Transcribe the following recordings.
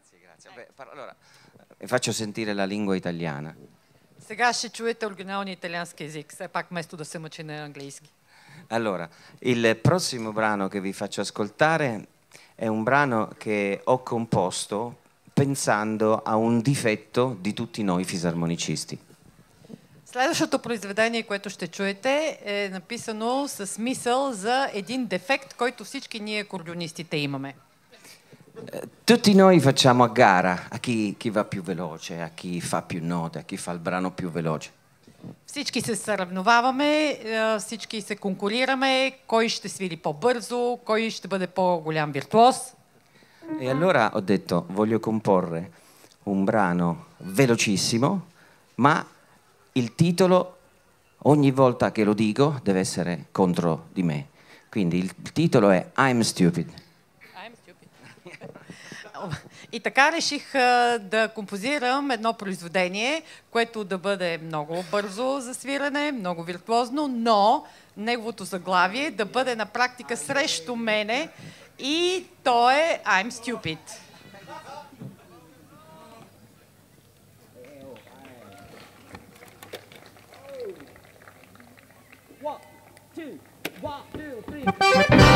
Grazie, grazie. Beh, par- allora, vi faccio sentire la lingua italiana. Сега ще чуете оригиналния италиански език, все пак вместо да се мъчи на английски. Allora, il prossimo brano che vi faccio ascoltare è un brano che ho composto pensando a un difetto di tutti noi fisarmonicisti. Следващото произведение, което ще чуете, е написано с мисъл за един дефект, който всички ние кордонистите имаме. Tutti noi facciamo a gara a chi, chi va più veloce, a chi fa più note, a chi fa il brano più veloce. Всички се съревноваваме, е, всички се конкурираме, кой ще свири по-бързо, кой ще бъде по-голям виртуоз. E allora ho detto, voglio comporre un brano velocissimo, ma il titolo ogni volta che lo dico deve essere contro di me. Quindi il titolo è I'm Stupid. И така реших да композирам едно произведение, което да бъде много бързо за свирене, много виртуозно, но неговото заглавие да бъде на практика срещу мене и то е I'm stupid. One, two, one, two, three.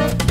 Thank